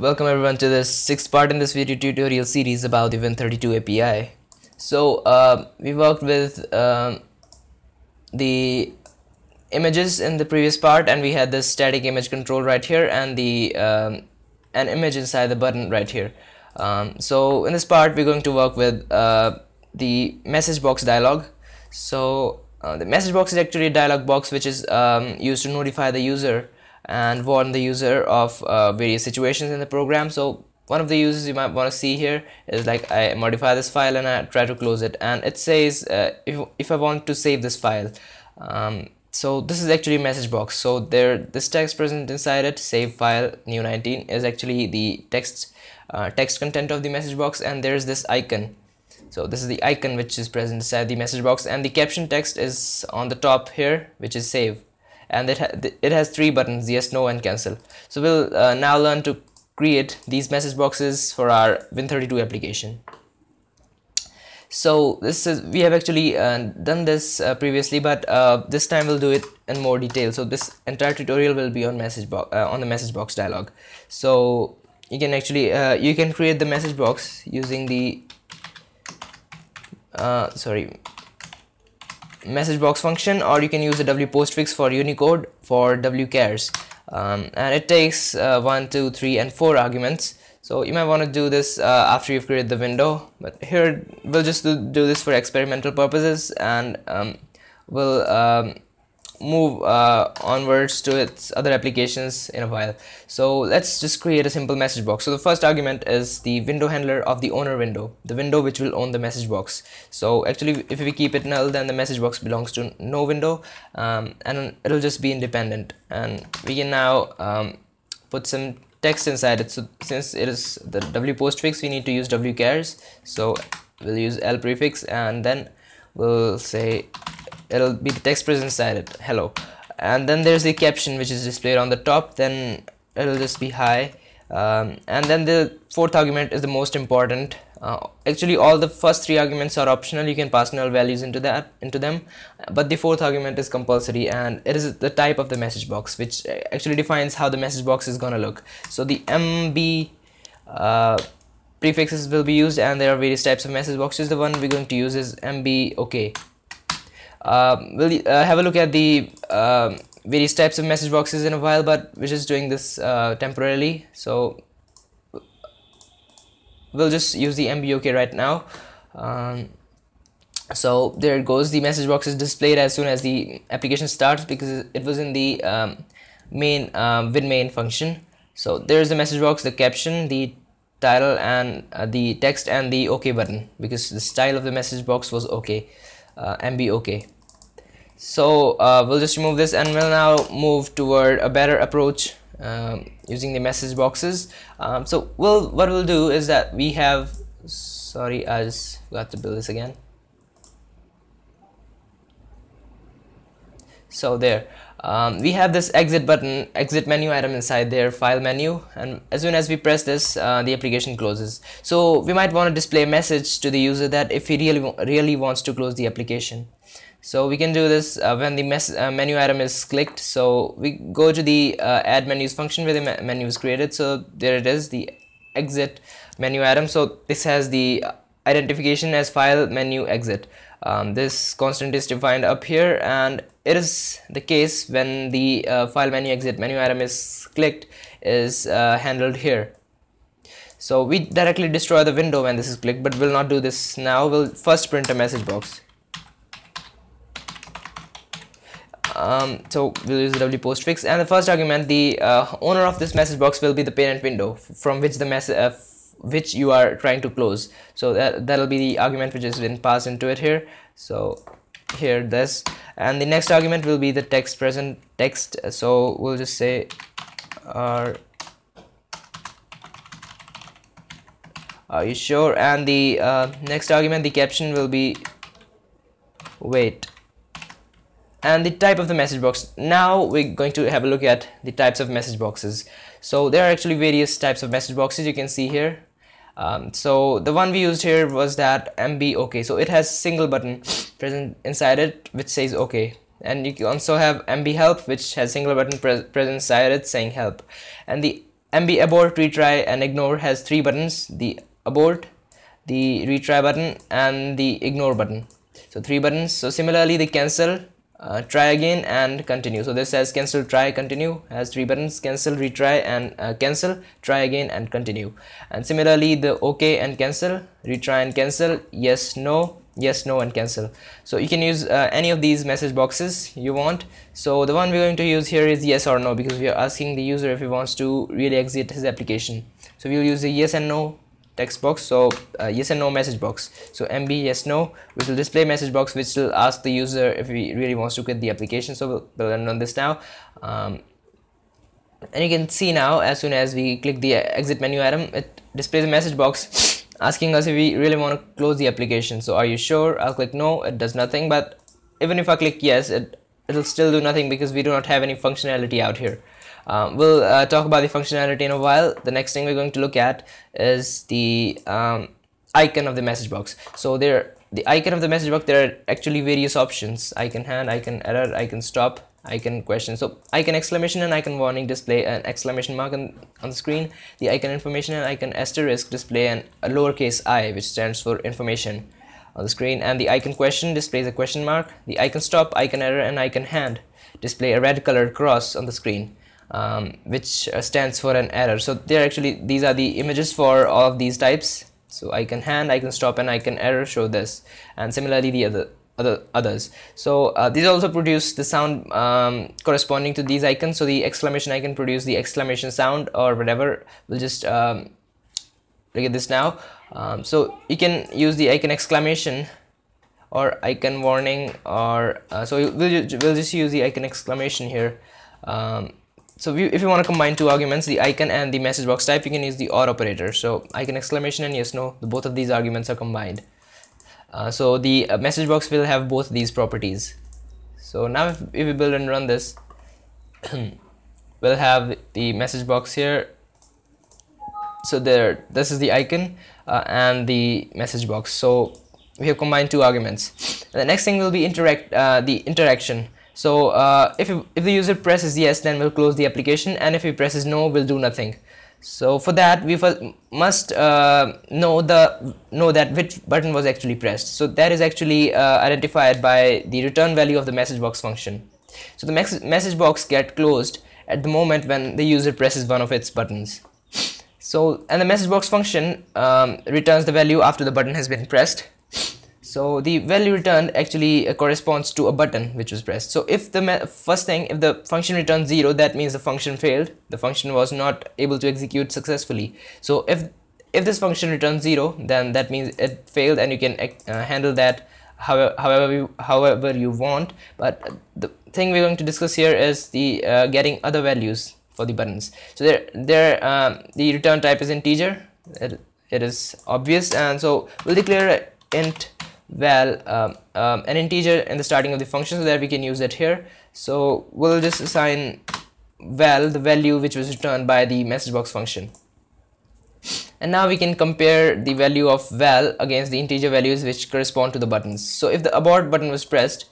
Welcome everyone to this sixth part in this video tutorial series about the Win32 API. So uh, we worked with um, the images in the previous part and we had this static image control right here and the um, an image inside the button right here. Um, so in this part we're going to work with uh, the message box dialog. So uh, the message box is actually a dialog box which is um, used to notify the user and warn the user of uh, various situations in the program. So one of the uses you might want to see here is like I modify this file and I try to close it. And it says uh, if, if I want to save this file um, so this is actually a message box. So there this text present inside it save file new 19 is actually the text uh, text content of the message box. And there's this icon. So this is the icon which is present inside the message box. And the caption text is on the top here which is save and it, ha it has three buttons yes no and cancel. So we'll uh, now learn to create these message boxes for our win32 application. So this is we have actually uh, done this uh, previously but uh, this time we'll do it in more detail. So this entire tutorial will be on message box uh, on the message box dialog. So you can actually uh, you can create the message box using the uh, sorry message box function or you can use the w postfix for unicode for wchars um, and it takes uh, one two three and four arguments. So you might want to do this uh, after you've created the window. But here we'll just do, do this for experimental purposes and um, we'll um, move uh, onwards to its other applications in a while. So let's just create a simple message box. So the first argument is the window handler of the owner window the window which will own the message box. So actually if we keep it null then the message box belongs to no window um, and it'll just be independent. And we can now um, put some text inside it. So since it is the w postfix we need to use wchars so we'll use l prefix and then we'll say it'll be the text present inside it. Hello. And then there's the caption which is displayed on the top. Then it'll just be hi. Um, and then the fourth argument is the most important. Uh, actually all the first three arguments are optional. You can pass null values into that into them. But the fourth argument is compulsory and it is the type of the message box which actually defines how the message box is gonna look. So the mb uh, prefixes will be used and there are various types of message boxes. The one we're going to use is mb okay. uh, we'll uh, have a look at the uh, various types of message boxes in a while but we're just doing this uh, temporarily. So we'll just use the mbok right now. Um, so there it goes. The message box is displayed as soon as the application starts because it was in the um, main um, main function. So there's the message box the caption the title and uh, the text and the ok button because the style of the message box was okay uh, mb okay. So uh, we'll just remove this and we'll now move toward a better approach um, using the message boxes. Um, so we'll what we'll do is that we have sorry I just forgot to build this again. So there um, we have this exit button exit menu item inside there file menu and as soon as we press this uh, the application closes. So we might want to display a message to the user that if he really really wants to close the application. So we can do this uh, when the uh, menu item is clicked. So we go to the uh, add menus function where the me menu is created. So there it is the exit menu item. So this has the identification as file menu exit um, this constant is defined up here and it is the case when the uh, file menu exit menu item is clicked is uh, handled here. So we directly destroy the window when this is clicked but we'll not do this now. We'll first print a message box. Um, so we'll use the w postfix and the first argument the uh, owner of this message box will be the parent window from which the message uh, which you are trying to close. So that that'll be the argument which has been passed into it here. So here this. And the next argument will be the text present text. So we'll just say are are you sure? And the uh, next argument the caption will be wait. And the type of the message box. Now we're going to have a look at the types of message boxes. So there are actually various types of message boxes you can see here um, so the one we used here was that MB OK. So it has single button present inside it which says OK. And you can also have MB help which has single button pre present inside it saying help. And the MB abort, retry and ignore has three buttons, the abort, the retry button and the ignore button. So three buttons. So similarly the cancel, uh, try again and continue. So this says cancel, try, continue has three buttons, cancel, retry and uh, cancel, try again and continue. And similarly the OK and cancel, retry and cancel, yes, no, yes no and cancel so you can use uh, any of these message boxes you want so the one we're going to use here is yes or no because we are asking the user if he wants to really exit his application so we'll use the yes and no text box. So uh, yes and no message box. So mb yes no. Which will display message box which will ask the user if he really wants to quit the application. So we'll, we'll run this now. Um, and you can see now as soon as we click the exit menu item it displays a message box asking us if we really want to close the application. So are you sure? I'll click no. It does nothing. But even if I click yes it it'll still do nothing because we do not have any functionality out here um, we'll uh, talk about the functionality in a while. The next thing we're going to look at is the um, icon of the message box. So there the icon of the message box there are actually various options. Icon hand icon error icon stop icon question. So icon exclamation and icon warning display an exclamation mark on, on the screen. The icon information and icon asterisk display an a lowercase i which stands for information on the screen. And the icon question displays a question mark. The icon stop icon error and icon hand display a red colored cross on the screen um, which uh, stands for an error. So they're actually these are the images for all of these types. So icon hand icon stop and icon error show this and similarly the other other others. So uh, these also produce the sound um, corresponding to these icons. So the exclamation icon produce the exclamation sound or whatever. We'll just um, look at this now. Um, so you can use the icon exclamation or icon warning or uh, so we'll, we'll just use the icon exclamation here. Um, so if you want to combine two arguments the icon and the message box type you can use the or operator. So icon exclamation and yes no both of these arguments are combined. Uh, so the uh, message box will have both these properties. So now if, if we build and run this we'll have the message box here. So there this is the icon uh, and the message box. So we have combined two arguments. The next thing will be interact uh, the interaction so uh, if, if the user presses yes then we'll close the application and if he presses no we'll do nothing. So for that we must uh, know the know that which button was actually pressed. So that is actually uh, identified by the return value of the message box function. So the message box get closed at the moment when the user presses one of its buttons. So and the message box function um, returns the value after the button has been pressed so the value returned actually uh, corresponds to a button which was pressed. So if the first thing if the function returns zero that means the function failed. The function was not able to execute successfully. So if if this function returns zero then that means it failed and you can uh, handle that however however you, however you want. But the thing we're going to discuss here is the uh, getting other values for the buttons. So there there um, the return type is integer. It, it is obvious. And so we'll declare int val um, um, an integer in the starting of the function so that we can use it here. So we'll just assign val the value which was returned by the message box function. And now we can compare the value of val against the integer values which correspond to the buttons. So if the abort button was pressed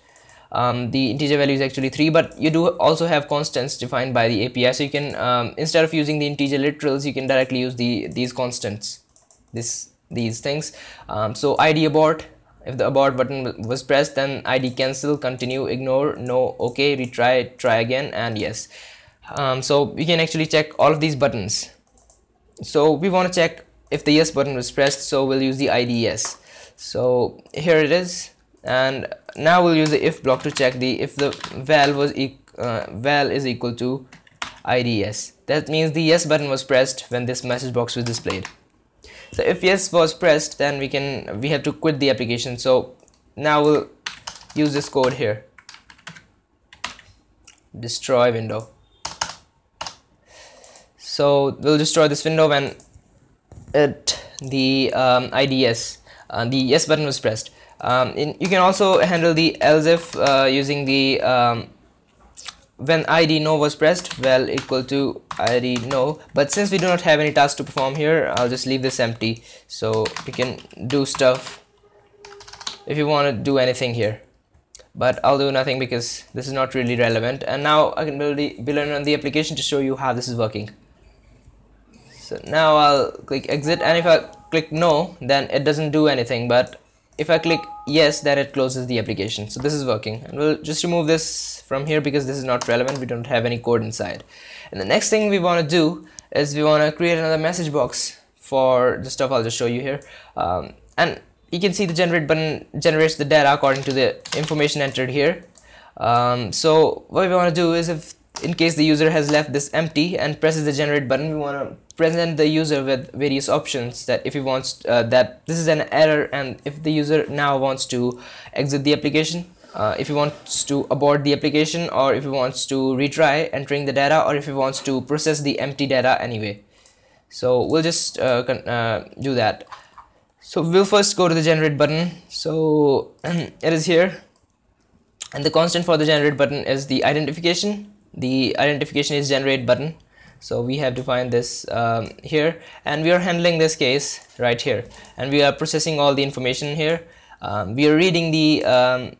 um, the integer value is actually 3 but you do also have constants defined by the API so you can um, instead of using the integer literals you can directly use the these constants this these things. Um, so id abort if the abort button was pressed then id cancel continue ignore no okay retry try again and yes. Um, so we can actually check all of these buttons. So we want to check if the yes button was pressed so we'll use the id yes. So here it is and now we'll use the if block to check the if the val was e uh, val is equal to id yes. That means the yes button was pressed when this message box was displayed so if yes was pressed then we can we have to quit the application. So now we'll use this code here. Destroy window. So we'll destroy this window when it the um, IDS uh, the yes button was pressed. Um, in, you can also handle the else if uh, using the um, when id no was pressed well equal to id no. But since we do not have any task to perform here I'll just leave this empty. So we can do stuff if you want to do anything here. But I'll do nothing because this is not really relevant. And now I can build, the, build on the application to show you how this is working. So now I'll click exit. And if I click no then it doesn't do anything. But if I click yes then it closes the application. So this is working. And we'll just remove this from here because this is not relevant. We don't have any code inside. And the next thing we want to do is we want to create another message box for the stuff I'll just show you here. Um, and you can see the generate button generates the data according to the information entered here. Um, so what we want to do is if in case the user has left this empty and presses the generate button we want to present the user with various options that if he wants uh, that this is an error and if the user now wants to exit the application uh, if he wants to abort the application or if he wants to retry entering the data or if he wants to process the empty data anyway. So we'll just uh, uh do that. So we'll first go to the generate button. So it is here. And the constant for the generate button is the identification the identification is generate button. So we have defined this um, here and we are handling this case right here. And we are processing all the information here. Um, we are reading the um,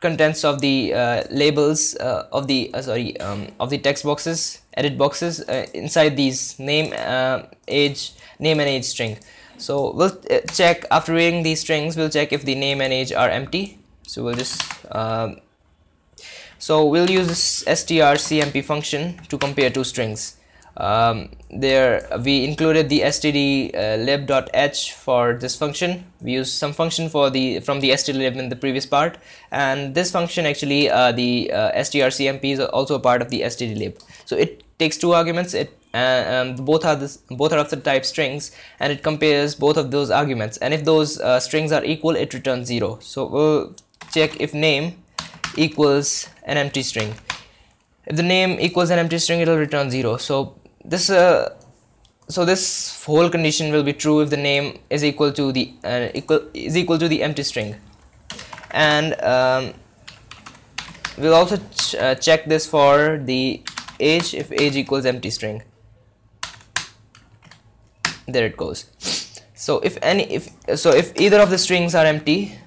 contents of the uh, labels uh, of the uh, sorry um, of the text boxes edit boxes uh, inside these name uh, age name and age string. So we'll uh, check after reading these strings we'll check if the name and age are empty. So we'll just um, so we'll use this strcmp function to compare two strings. Um, there we included the std uh, lib.h for this function. We used some function for the from the stdlib in the previous part. And this function actually uh, the uh, strcmp is also a part of the stdlib so it takes two arguments. It uh, um, both are this both are of the type strings. And it compares both of those arguments. And if those uh, strings are equal it returns zero. So we'll check if name equals an empty string. If the name equals an empty string it will return 0 so this uh, so this whole condition will be true if the name is equal to the uh, equal is equal to the empty string. And um, we'll also ch uh, check this for the age if age equals empty string. There it goes. So if any if so if either of the strings are empty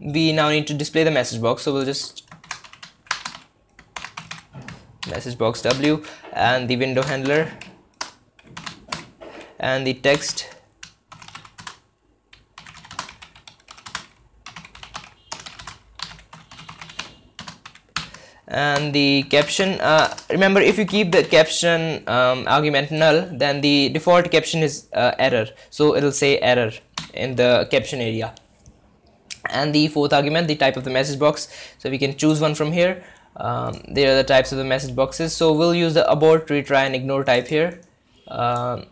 we now need to display the message box. So we'll just message box w and the window handler and the text. And the caption uh, remember if you keep the caption um, argument null then the default caption is uh, error. So it'll say error in the caption area. And the fourth argument the type of the message box. So we can choose one from here um, there are the types of the message boxes. So we'll use the abort retry and ignore type here. Um,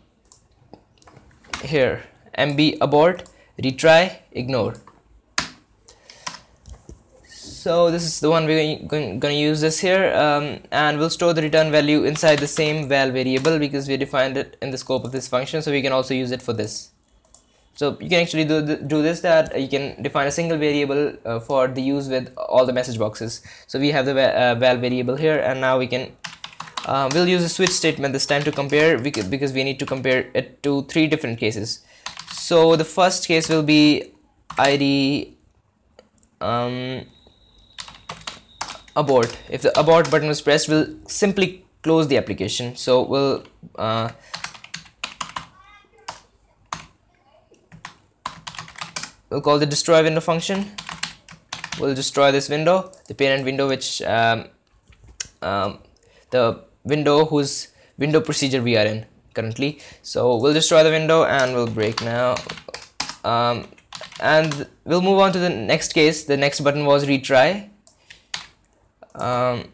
here mb abort retry ignore. So this is the one we're going, to use this here. Um, and we'll store the return value inside the same val variable because we defined it in the scope of this function. So we can also use it for this so you can actually do, do this that you can define a single variable uh, for the use with all the message boxes. So we have the uh, val variable here and now we can uh, we'll use a switch statement this time to compare because we need to compare it to three different cases. So the first case will be id um, abort. If the abort button was pressed we'll simply close the application. So we'll uh, we'll call the destroy window function. We'll destroy this window the parent window which um, um, the window whose window procedure we are in currently. So we'll destroy the window and we'll break now. Um, and we'll move on to the next case. The next button was retry. Um,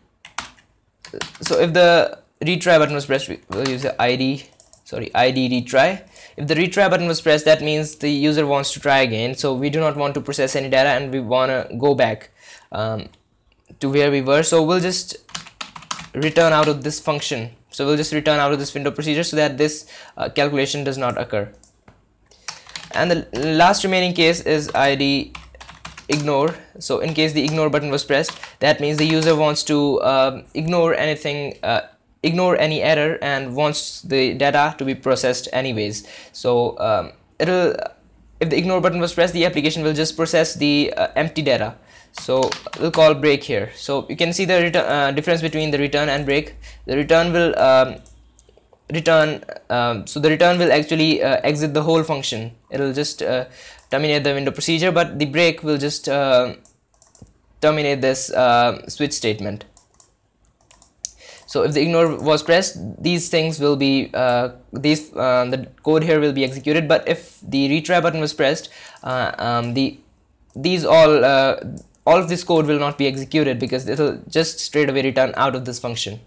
so if the retry button was pressed we'll use the id sorry id retry. If the retry button was pressed that means the user wants to try again. So we do not want to process any data and we want to go back um, to where we were. So we'll just return out of this function. So we'll just return out of this window procedure so that this uh, calculation does not occur. And the last remaining case is id ignore. So in case the ignore button was pressed that means the user wants to uh, ignore anything uh, ignore any error and wants the data to be processed anyways. So um, it'll if the ignore button was pressed the application will just process the uh, empty data. So we'll call break here. So you can see the uh, difference between the return and break. The return will um, return um, so the return will actually uh, exit the whole function. It'll just uh, terminate the window procedure but the break will just uh, terminate this uh, switch statement so if the ignore was pressed these things will be uh, these uh, the code here will be executed. But if the retry button was pressed um, the these all all of this code will not be executed because it will just straight away return out of this function.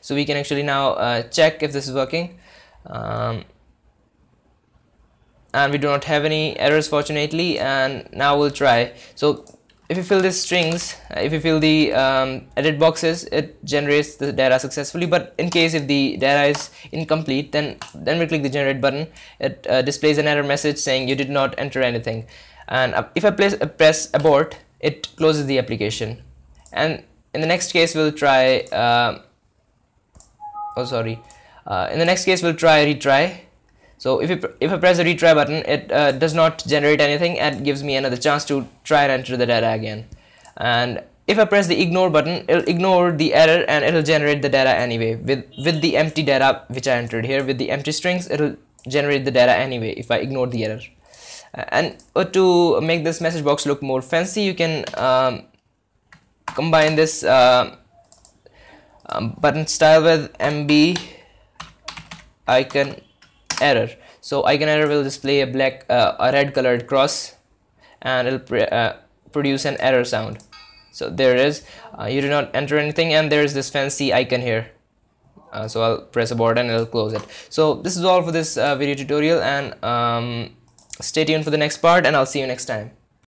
So we can actually now uh, check if this is working. Um, and we do not have any errors fortunately and now we'll try. So if you fill the strings if you fill the um, edit boxes it generates the data successfully. But in case if the data is incomplete then then we click the generate button. It uh, displays an error message saying you did not enter anything. And uh, if I place, uh, press abort it closes the application. And in the next case we'll try uh, oh sorry. Uh, in the next case we'll try retry so if, if I press the retry button it uh, does not generate anything and gives me another chance to try and enter the data again. And if I press the ignore button it'll ignore the error and it'll generate the data anyway. With with the empty data which I entered here with the empty strings it'll generate the data anyway if I ignore the error. Uh, and uh, to make this message box look more fancy you can um, combine this uh, um, button style with mb icon error. So icon error will display a black uh, a red colored cross and it'll pr uh, produce an error sound. So there it is. Uh, you do not enter anything and there's this fancy icon here. Uh, so I'll press abort and it'll close it. So this is all for this uh, video tutorial and um, stay tuned for the next part and I'll see you next time